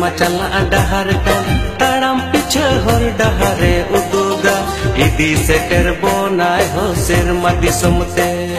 मचला डहर का, तड़म पीछे होर डहरे उदुगा। इदी से बोनाय हो, सिर मदी सुमते।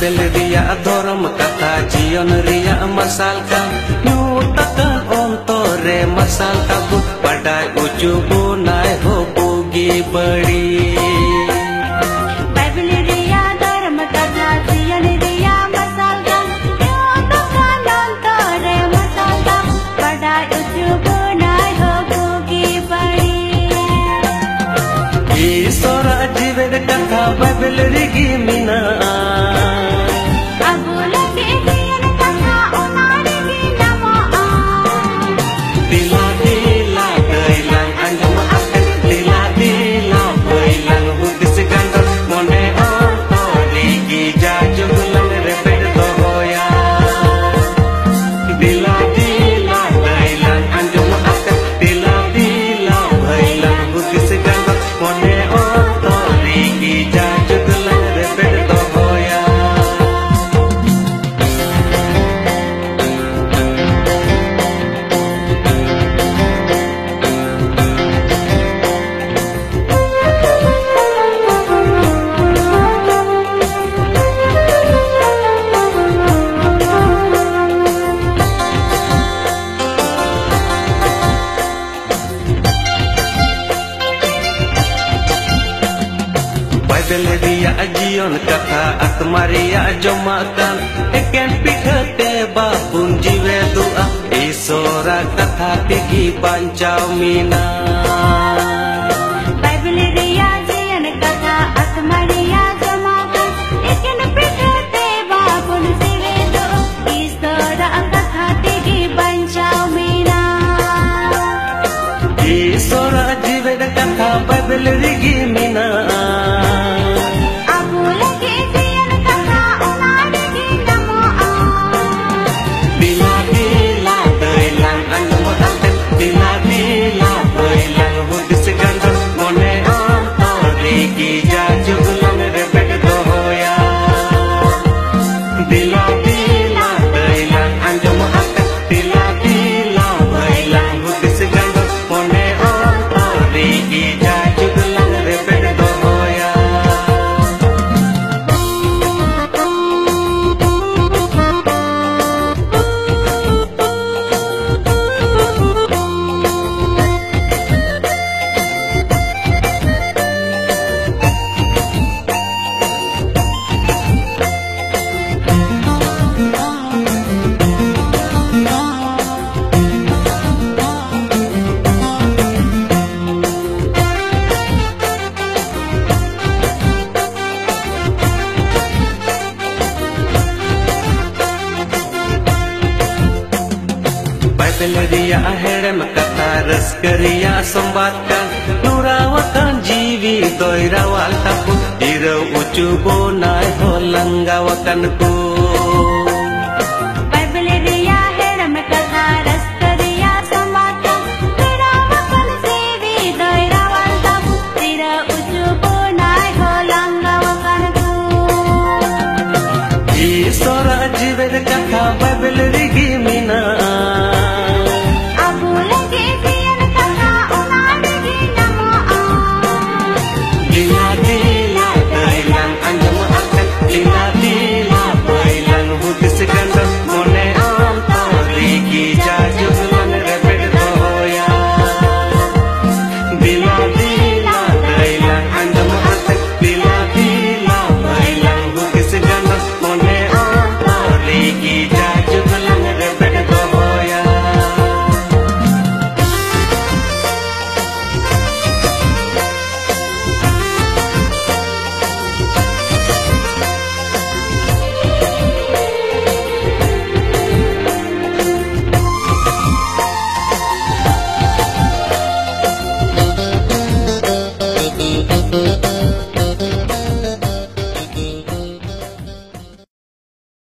सिल दिया धर्म कथा जीवन रिया मसाल का न्यू मसाल का बु पटाई उचू बो हो बोगी बड़ी ᱟᱛᱢᱟᱨᱮᱭᱟ ᱡᱚᱢᱟᱠᱟᱱ ᱮᱠᱮᱱ ᱯᱤᱴᱷᱟᱹᱛᱮ ᱵᱟᱵᱩᱱ ᱡᱤᱣᱮᱫᱩᱜᱼᱟ ᱤᱥᱚᱨᱟ ᱠᱟᱛᱷᱟ ᱛᱮᱜᱮ ᱵᱟᱧᱪᱟᱣ ᱢᱮᱱᱟᱜᱼᱟ Seleria, herem kata reskeria Sombatkan nurawakan jiwi doira waltaku Dirau ucubo nai holanggawakan ku जीवन का